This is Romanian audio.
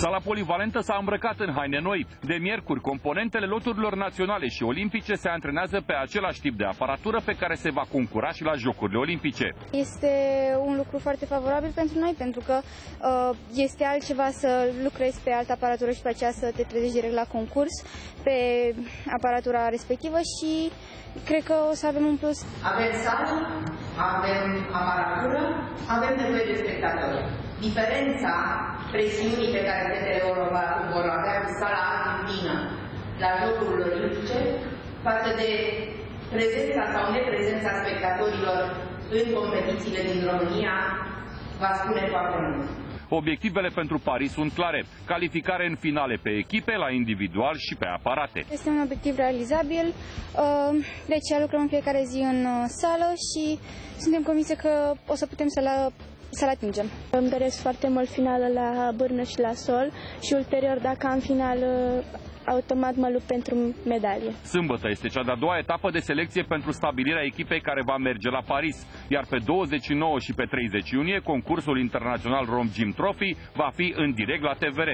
Sala polivalentă s-a îmbrăcat în haine noi. De miercuri, componentele loturilor naționale și olimpice se antrenează pe același tip de aparatură pe care se va concura și la Jocurile Olimpice. Este un lucru foarte favorabil pentru noi, pentru că uh, este altceva să lucrezi pe altă aparatură și pe aceea să te trezești direct la concurs pe aparatura respectivă și cred că o să avem un plus. Avem sală, avem aparatură, avem nevoie de spectatori. Diferența presiunii pe care fetele vor, vor avea cu sala argentină la Jocurile Olimpice față de prezența sau neprezența spectatorilor în competițiile din România va spune foarte mult. Obiectivele pentru Paris sunt clare. Calificare în finale pe echipe, la individual și pe aparate. Este un obiectiv realizabil, uh, de aceea lucrăm în fiecare zi în uh, sală și suntem convinse că o să putem să-l să-l atingem. Îmi doresc foarte mult finală la bârnă și la sol și ulterior, dacă am final, automat mă lupt pentru medalie. Sâmbătă este cea de-a doua etapă de selecție pentru stabilirea echipei care va merge la Paris, iar pe 29 și pe 30 iunie concursul internațional Rom Gym Trophy va fi în direct la TVR.